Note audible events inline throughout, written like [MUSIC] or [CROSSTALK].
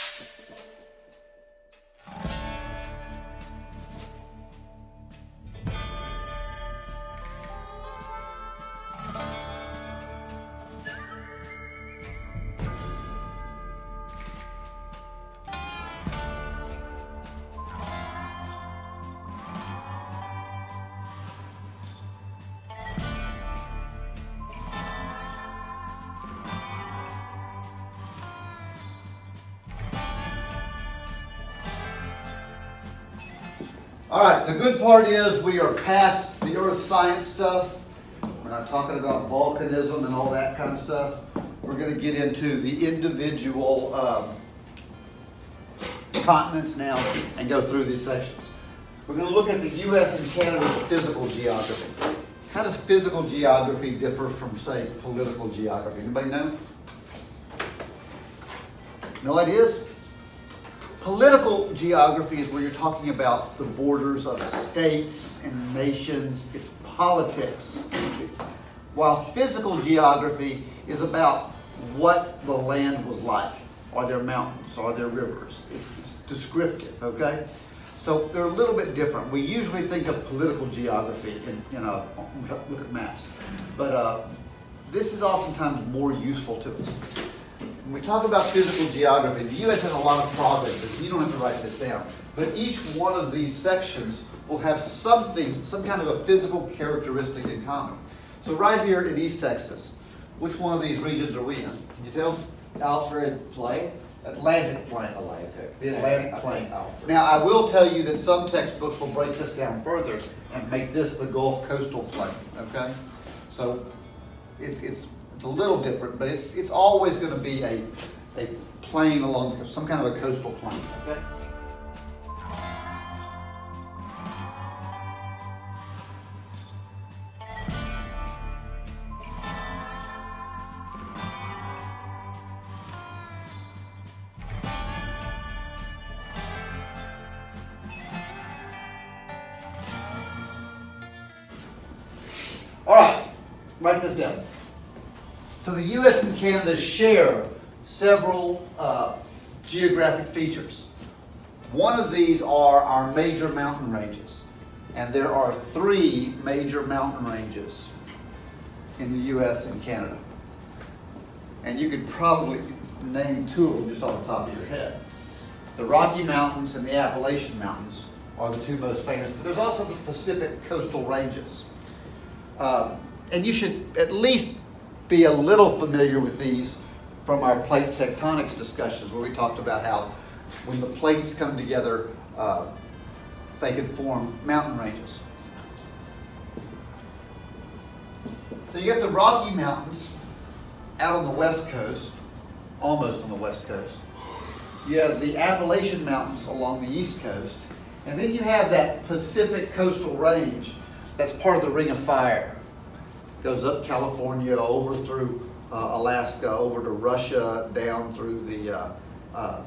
All right, the good part is we are past the earth science stuff. We're not talking about volcanism and all that kind of stuff. We're going to get into the individual um, continents now and go through these sections. We're going to look at the U.S. and Canada's physical geography. How does physical geography differ from, say, political geography? Anybody know? No ideas? Political geography is where you're talking about the borders of states and nations. It's politics. While physical geography is about what the land was like. Are there mountains? Are there rivers? It's descriptive, okay? So they're a little bit different. We usually think of political geography in, in a, look at maps. But uh, this is oftentimes more useful to us. When we talk about physical geography, the U.S. has a lot of provinces. You don't have to write this down. But each one of these sections will have something, some kind of a physical characteristic in common. So right here in East Texas, which one of these regions are we in? Can you tell? Alfred Plain? Atlantic Plain. Atlantic. The Atlantic Plain. Alfred. Now, I will tell you that some textbooks will break this down further and make this the Gulf Coastal Plain, okay? So it, it's it's a little different, but it's, it's always going to be a, a plain along some kind of a coastal plain. Okay? All right, write this down. So the U.S. and Canada share several uh, geographic features. One of these are our major mountain ranges. And there are three major mountain ranges in the U.S. and Canada. And you could probably name two of them just off the top of your head. The Rocky Mountains and the Appalachian Mountains are the two most famous, but there's also the Pacific coastal ranges. Um, and you should at least be a little familiar with these from our plate tectonics discussions where we talked about how when the plates come together, uh, they can form mountain ranges. So you get the Rocky Mountains out on the west coast, almost on the west coast. You have the Appalachian Mountains along the east coast. And then you have that Pacific coastal range that's part of the Ring of Fire goes up California, over through uh, Alaska, over to Russia, down through the, uh, uh,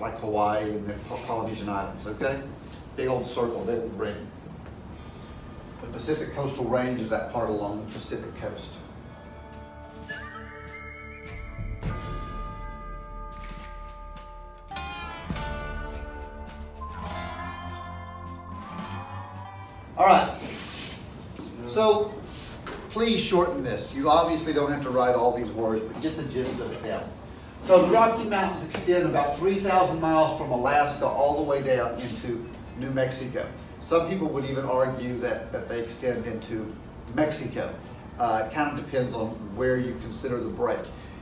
like Hawaii and the Polynesian Islands, okay? Big old circle, big old ring. The Pacific Coastal Range is that part along the Pacific coast. All right. So please shorten this. You obviously don't have to write all these words, but get the gist of it down. So the Rocky Mountains extend about 3,000 miles from Alaska all the way down into New Mexico. Some people would even argue that, that they extend into Mexico. Uh, it kind of depends on where you consider the break.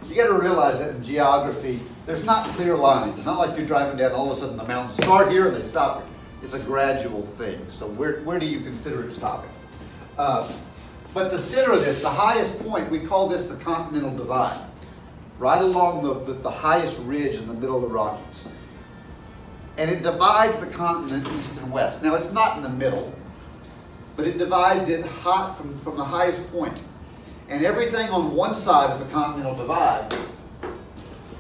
You got to realize that in geography, there's not clear lines. It's not like you're driving down all of a sudden the mountains start here and they stop here. It's a gradual thing. So where, where do you consider it stopping? Uh, but the center of this, the highest point, we call this the Continental Divide. Right along the, the, the highest ridge in the middle of the Rockies. And it divides the continent east and west. Now it's not in the middle, but it divides it hot from, from the highest point. And everything on one side of the Continental Divide,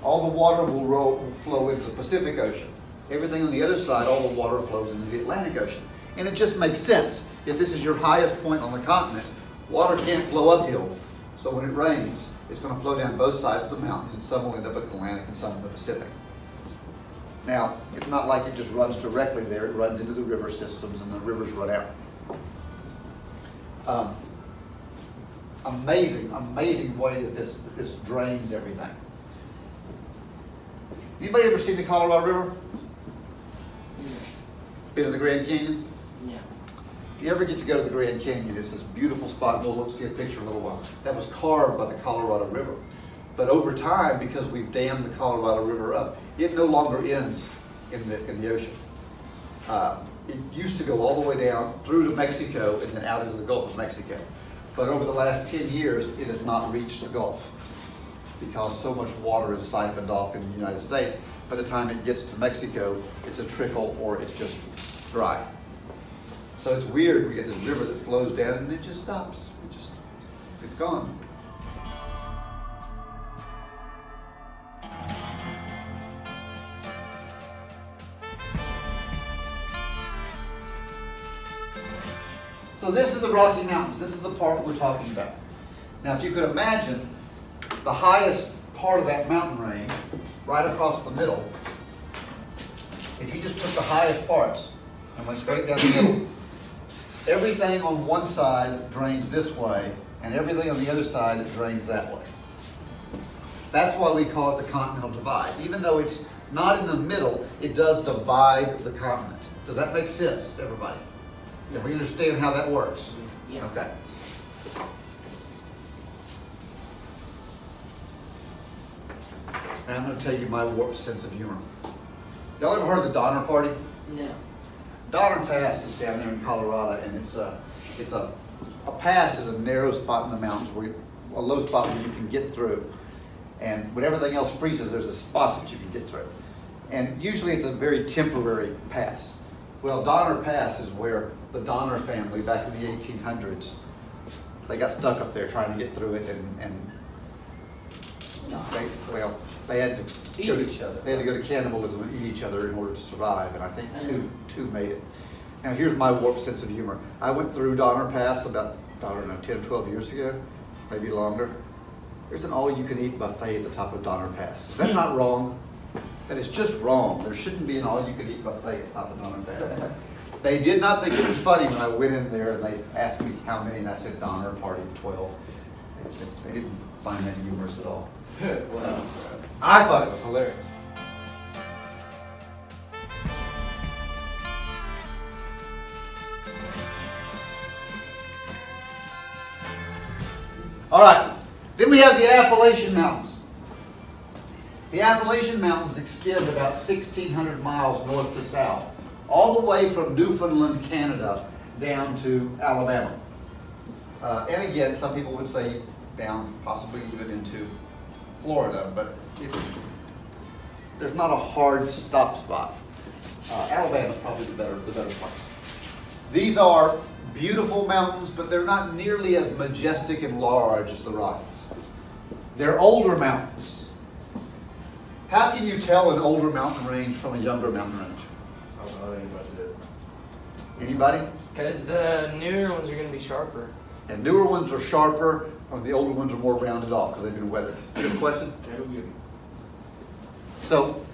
all the water will, roll, will flow into the Pacific Ocean. Everything on the other side, all the water flows into the Atlantic Ocean. And it just makes sense. If this is your highest point on the continent, Water can't flow uphill. So when it rains, it's going to flow down both sides of the mountain, and some will end up in the Atlantic and some in the Pacific. Now, it's not like it just runs directly there, it runs into the river systems and the rivers run out. Um, Amazing, amazing way that this, that this drains everything. Anybody ever seen the Colorado River? Been to the Grand Canyon? If you ever get to go to the Grand Canyon, it's this beautiful spot, we'll look, see a picture in a little while, that was carved by the Colorado River. But over time, because we've dammed the Colorado River up, it no longer ends in the, in the ocean. Uh, It used to go all the way down through to Mexico and then out into the Gulf of Mexico. But over the last ten years, it has not reached the Gulf because so much water is siphoned off in the United States. By the time it gets to Mexico, it's a trickle or it's just dry. So it's weird, we get this river that flows down and it just stops. It just, it's gone. So this is the Rocky Mountains. This is the part we're talking about. Now, if you could imagine the highest part of that mountain range, right across the middle, if you just took the highest parts and went straight down the middle, everything on one side drains this way, and everything on the other side drains that way. That's why we call it the Continental Divide. Even though it's not in the middle, it does divide the continent. Does that make sense to everybody? Yeah, we understand how that works? Yeah. Okay. And I'm gonna tell you my warped sense of humor. Y'all ever heard of the Donner Party? No. Donner Pass is down there in Colorado, and it's a, it's a, a pass is a narrow spot in the mountains where, you- a low spot where you can get through. And when everything else freezes, there's a spot that you can get through. And usually it's a very temporary pass. Well, Donner Pass is where the Donner family, back in the eighteen hundreds, they got stuck up there trying to get through it and, and. They, well, they had to. Eat go to- each other. They had to go to cannibalism and eat each other in order to survive, and I think mm. two, two made it. Now, here's my warped sense of humor. I went through Donner Pass about, I don't know, 10, 12 years ago, maybe longer. There's an all-you-can-eat buffet at the top of Donner Pass. Is that not wrong? That is just wrong. There shouldn't be an all-you-can-eat buffet at the top of Donner Pass. [LAUGHS] They did not think it was funny when I went in there and they asked me how many, and I said Donner Party of 12. They- They they didn't find that humorous at all. [LAUGHS] I thought it was hilarious. All right, then we have the Appalachian Mountains. The Appalachian Mountains extend about 1,600 miles north to south, all the way from Newfoundland, Canada, down to Alabama. Uh, and again, some people would say down possibly even into Florida, but it's, there's not a hard stop spot. Uh, Alabama's probably the better, the better place. These are beautiful mountains, but they're not nearly as majestic and large as the Rockies. They're older mountains. How can you tell an older mountain range from a younger mountain range? I don't know anything about. Anybody? Because the newer ones are going to be sharper. And newer ones are sharper, and the older ones are more rounded off because they've been weathered. Do you have a question? Yeah, who get it? So,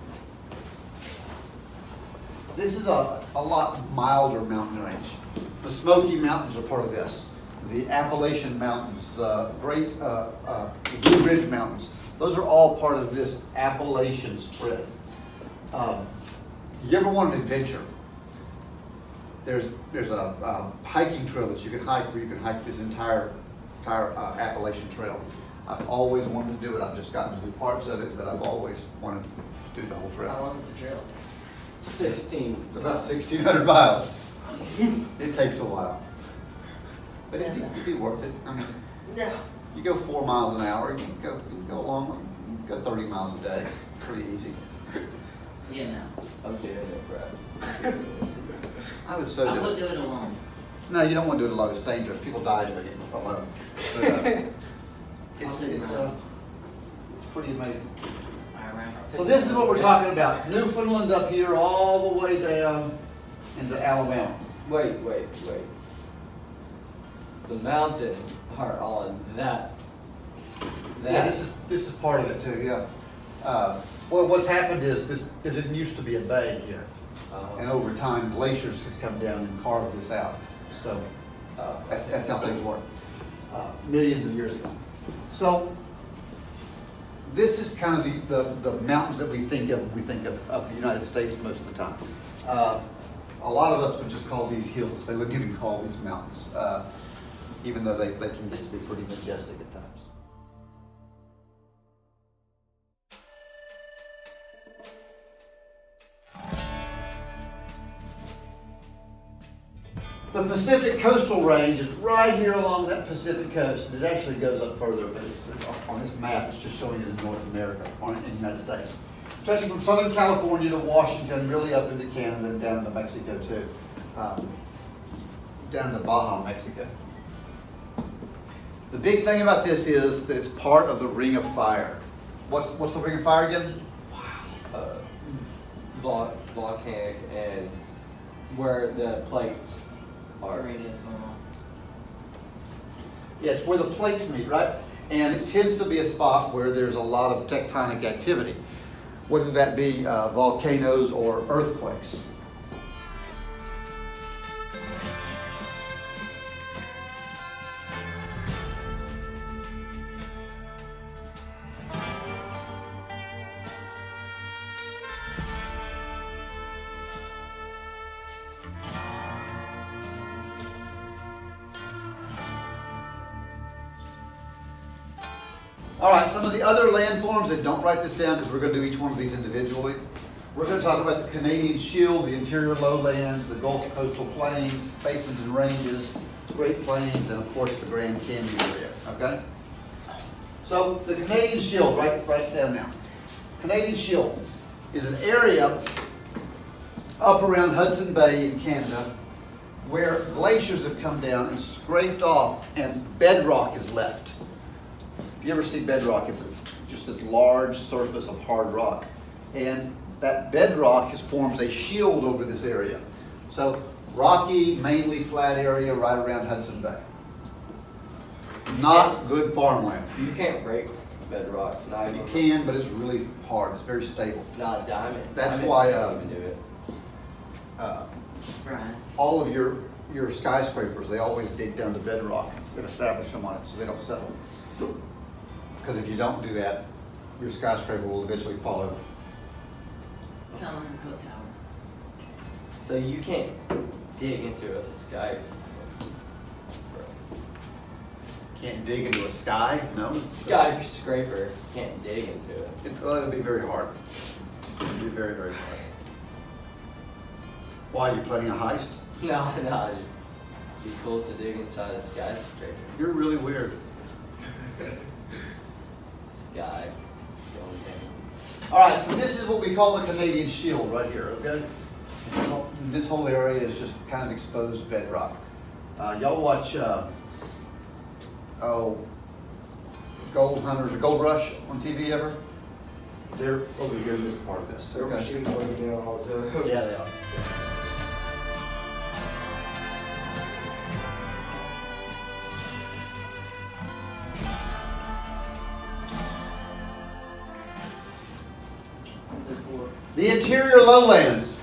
this is a, a lot milder mountain range. The Smoky Mountains are part of this. The Appalachian Mountains, the Great, uh, uh, the Blue Ridge Mountains, those are all part of this Appalachian spread. Um, You ever want an adventure? There's, there's a, uh hiking trail that you can hike where you can hike this entire, entire uh, Appalachian Trail. I've always wanted to do it. I've just gotten to do parts of it, but I've always wanted to do the whole How trail. long is the trail? Sixteen. It's about sixteen hundred miles. [LAUGHS] It takes a while. But it'd be, it'd be worth it. I mean, Yeah. you go four miles an hour, you can go, you can go along, you can go thirty miles a day, pretty easy. Yeah, no. I'm doing it, Brad. I would so I do will it. do it alone. No, you don't want to do it alone, it's dangerous, people die doing it alone. But, uh, It's, it's, uh, it's pretty amazing. So this is what we're talking about, Newfoundland up here, all the way down into Alabama. Wait, wait, wait. The mountains are on that. Yeah, this is, this is part of it too, yeah. Uh, Well, what's happened is this, it didn't used to be a bay here. And Uh, over time, glaciers have come down and carved this out. So uh, that's, that's how things work, uh, millions of years ago. So this is kind of the, the, the mountains that we think of, we think of, of the United States most of the time. Uh, A lot of us would just call these hills, they wouldn't even call these mountains, uh, even though they, they can get to be pretty majestic The Pacific Coastal Range is right here along that Pacific coast, and it actually goes up further, but on this map, it's just showing it in North America, in the United States. Stretching from Southern California to Washington, really up into Canada and down to Mexico too. Um, Down to Baja, Mexico. The big thing about this is that it's part of the Ring of Fire. What's, what's the Ring of Fire again? uh, volcanic and where the plates are. Yeah, it's where the plates meet, right? And it tends to be a spot where there's a lot of tectonic activity, whether that be uh, volcanoes or earthquakes. And don't write this down because we're going to do each one of these individually. We're going to talk about the Canadian Shield, the interior lowlands, the Gulf coastal plains, basins and ranges, Great Plains, and of course the Grand Canyon area, okay? So the Canadian Shield, write, write it down now. Canadian Shield is an area up around Hudson Bay in Canada where glaciers have come down and scraped off and bedrock is left. If you ever see bedrock, it's just this large surface of hard rock. And that bedrock has, forms a shield over this area. So rocky, mainly flat area right around Hudson Bay. Not good farmland. You can't break bedrock, not You can, but it's really hard. It's very stable. not diamond. That's Diamonds why, uh, even do it. Uh, Right. all of your, your skyscrapers, they always dig down to bedrock and establish them on it so they don't settle. Because if you don't do that, your skyscraper will eventually fall over. Pelham and Cook Tower. So you can't dig into a sky. Can't dig into a sky, no? Skyscraper can't dig into it. It, well, it'd be very hard. It'd be very, very hard. Why, are you planning a heist? [LAUGHS] No, no, it'd be cool to dig inside a skyscraper. You're really weird. Sky. Going down. All right, so this is what we call the Canadian Shield right here, okay? This whole area is just kind of exposed bedrock. Uh, y'all watch, uh, oh, Gold Hunters or Gold Rush on TV ever? They're over here in this part of this, They're okay? machine going down all the time. Yeah, they are. The interior lowlands.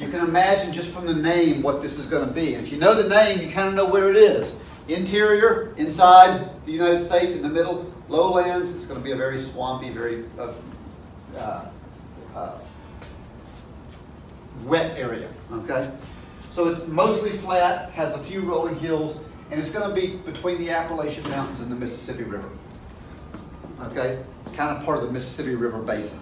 You can imagine just from the name what this is going to be. And if you know the name, you kind of know where it is. Interior, inside the United States, in the middle, lowlands, it's going to be a very swampy, very uh, uh, uh, wet area, okay? So it's mostly flat, has a few rolling hills, and it's going to be between the Appalachian Mountains and the Mississippi River. Okay? Kind of part of the Mississippi River Basin.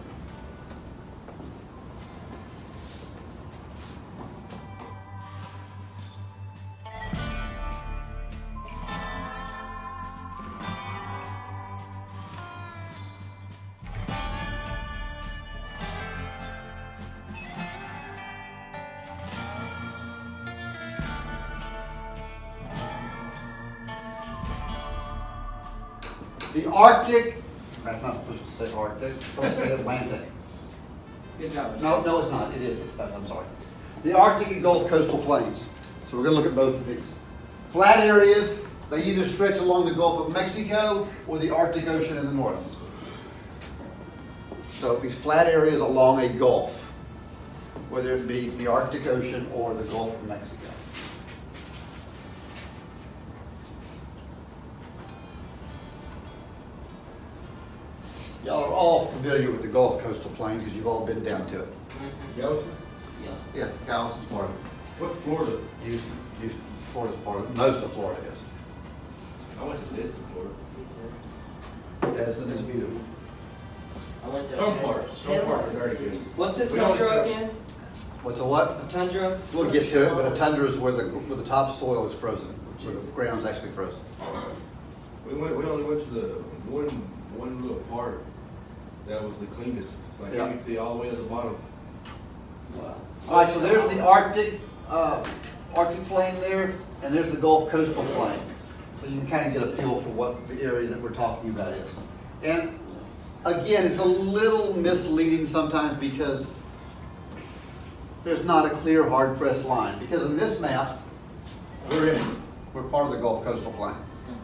The Arctic, that's not supposed to say Arctic, it's supposed to say Atlantic. Good job. No, no, it's not, it is, It's- I'm sorry. The Arctic and Gulf coastal plains. So we're gonna look at both of these. Flat areas, they either stretch along the Gulf of Mexico or the Arctic Ocean in the north. So these flat areas along a gulf, whether it be the Arctic Ocean or the Gulf of Mexico. Familiar with the Gulf Coastal Plain because you've all been down to it. Mm-hmm. Galveston? Yeah. Yeah, Galveston's part of it. What's Florida? Houston, Houston, Florida's part of it. Most of Florida is. I went to Disney, Florida. Destin is beautiful. I went to. Some parts, some parts are very good. What's a We don't- tundra again? What's a what? A tundra? We'll get to it, but a tundra is where the, where the topsoil is frozen, where the ground's actually frozen. We went, we only went to the one, one little part that was the cleanest. Like you can see all the way to the bottom. Wow. All right, so there's the Arctic, uh, Arctic plain there, and there's the Gulf coastal plain. So you can kind of get a feel for what the area that we're talking about is. And again, it's a little misleading sometimes because there's not a clear hard pressed line. Because in this map, we're in, we're part of the Gulf coastal plain.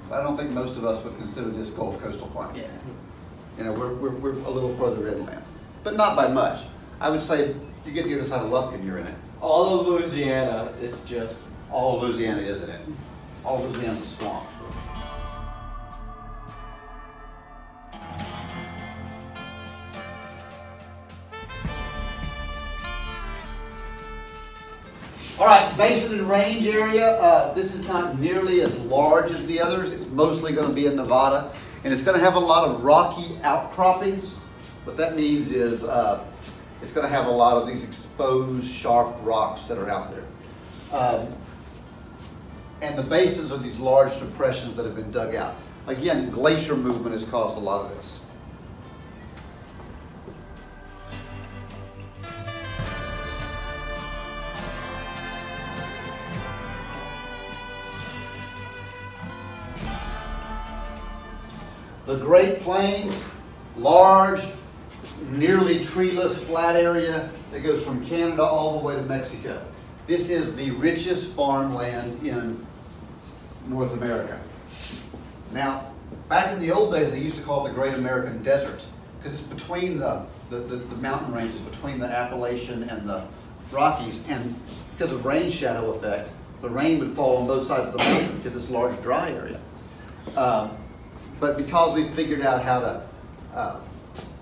But I don't think most of us would consider this Gulf coastal plain. Yeah. You know, we're, we're, we're a little further inland, but not by much. I would say you get to the other side of Lufkin, you're in it. All of Louisiana is just, All of Louisiana is in it. All of Louisiana's a swamp. All right, basin and range area, uh, this is not nearly as large as the others. It's mostly gonna be in Nevada. And it's gonna have a lot of rocky outcroppings. What that means is, uh, it's gonna have a lot of these exposed sharp rocks that are out there. Um, and the basins are these large depressions that have been dug out. Again, glacier movement has caused a lot of this. The Great Plains, large, nearly treeless flat area that goes from Canada all the way to Mexico. This is the richest farmland in North America. Now, back in the old days, they used to call it the Great American Desert because it's between the, the, the, the mountain ranges, between the Appalachian and the Rockies. And because of rain shadow effect, the rain would fall on both sides of the mountain to this large dry area. Um, but because we figured out how to uh,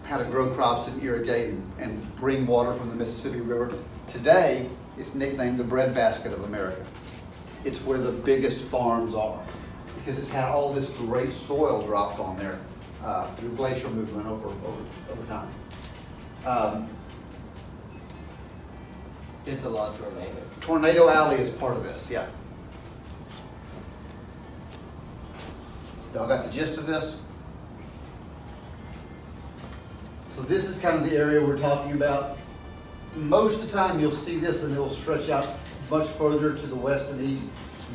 how to grow crops and irrigate and, and bring water from the Mississippi River, today it's nicknamed the breadbasket of America. It's where the biggest farms are because it's had all this great soil dropped on there uh, through glacial movement over over, over time. Um, it's a lot to remain. Tornado Alley is part of this, yeah. Y'all got the gist of this? So this is kind of the area we're talking about. Most of the time you'll see this and it'll stretch out much further to the west and east.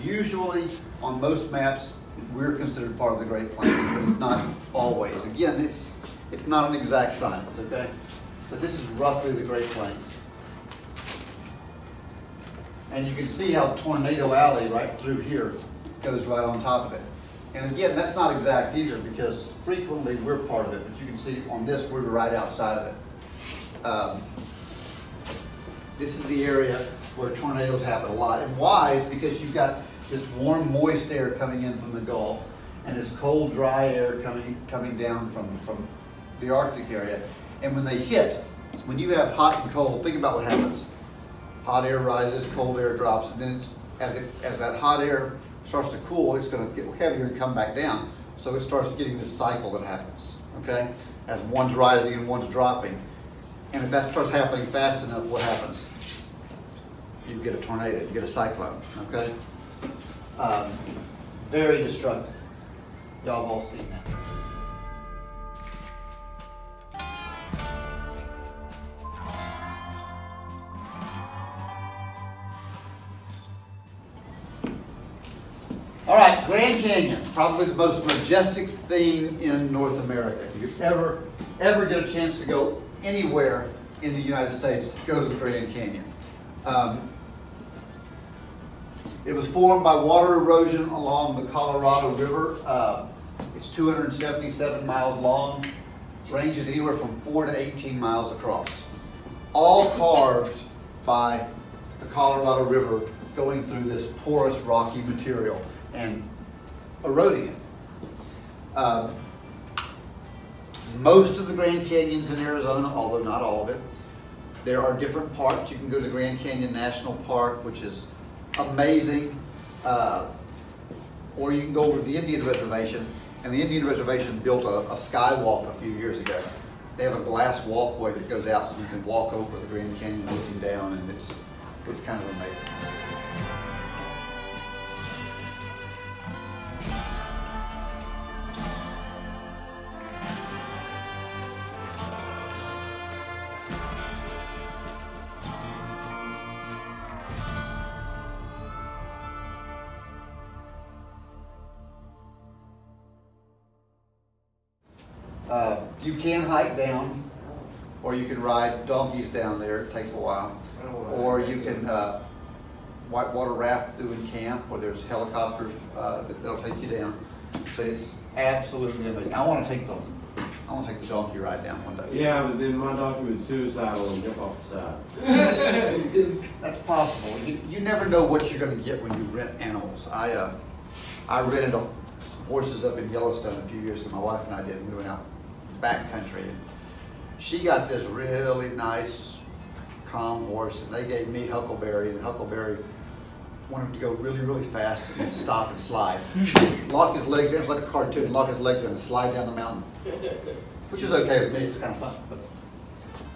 Usually on most maps, we're considered part of the Great Plains, but it's not always. Again, it's, it's not an exact science, okay? But this is roughly the Great Plains. And you can see how Tornado Alley right through here goes right on top of it. And again, that's not exact either because frequently we're part of it, but you can see on this, we're right outside of it. Um, this is the area where tornadoes happen a lot. And why is because you've got this warm, moist air coming in from the Gulf and this cold, dry air coming, coming down from, from the Arctic area. And when they hit, when you have hot and cold, think about what happens. Hot air rises, cold air drops, and then as, it, as that hot air starts to cool, it's going to get heavier and come back down. So it starts getting this cycle that happens, okay? As one's rising and one's dropping. And if that starts happening fast enough, what happens? You get a tornado, you get a cyclone, okay? Um, very destructive. Y'all have all seen that. Right, Grand Canyon, probably the most majestic thing in North America. If you ever, ever get a chance to go anywhere in the United States, go to the Grand Canyon. Um, it was formed by water erosion along the Colorado River. Uh, it's 277 miles long, ranges anywhere from four to 18 miles across. All carved by the Colorado River going through this porous rocky material and eroding it. Um, most of the Grand Canyons in Arizona, although not all of it, there are different parts. You can go to Grand Canyon National Park, which is amazing. Uh, or you can go over to the Indian Reservation, and the Indian Reservation built a, a skywalk a few years ago. They have a glass walkway that goes out so you can walk over the Grand Canyon looking down, and it's, it's kind of amazing. Donkeys down there, it takes a while. Wanna Or you can, uh, whitewater raft through in camp, where there's helicopters, uh, that- that'll take you down. So it's absolutely amazing. I wanna take the, I wanna take the donkey ride down one day. Yeah, but then my donkey would suicidal and jump off the side. [LAUGHS] That's possible. You, you never know what you're gonna get when you rent animals. I, uh, I rented a- horses up in Yellowstone a few years ago, my wife and I did, we went out backcountry. and She got this really nice, calm horse, and they gave me Huckleberry, and Huckleberry wanted to go really, really fast and then stop and slide. [LAUGHS] Lock his legs, it was like a cartoon, lock his legs in and slide down the mountain. Which is okay with me, it's kind of fun.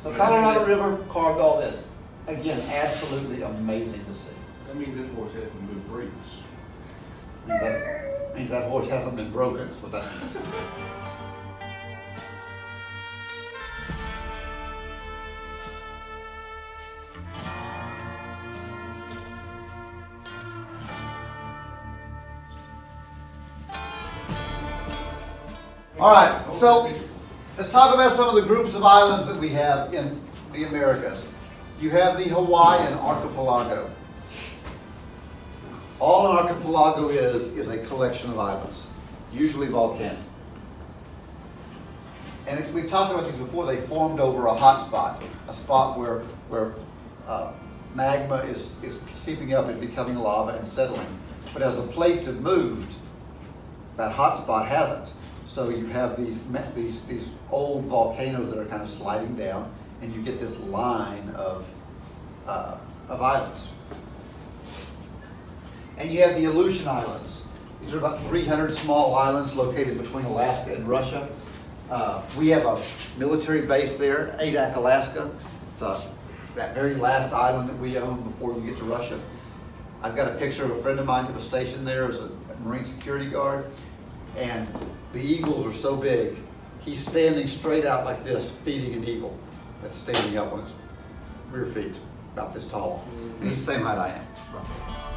So Colorado River carved all this. Again, absolutely amazing to see. That means this horse has some good breeds. Means that, means that horse hasn't been broken, is what that means. [LAUGHS] All right, so let's talk about some of the groups of islands that we have in the Americas. You have the Hawaiian archipelago. All an archipelago is, is a collection of islands, usually volcanic. And if, we've talked about these before, they formed over a hot spot, a spot where, where uh, magma is, is seeping up and becoming lava and settling. But as the plates have moved, that hot spot hasn't. So you have these, these, these old volcanoes that are kind of sliding down, and you get this line of, uh, of islands. And you have the Aleutian Islands. These are about 300 small islands located between Alaska and Russia. Uh, we have a military base there, Adak, Alaska, the, that very last island that we own before we get to Russia. I've got a picture of a friend of mine that was stationed there as a Marine security guard. And the eagles are so big, he's standing straight out like this, feeding an eagle that's standing up on its rear feet, about this tall. And he's the same height I am.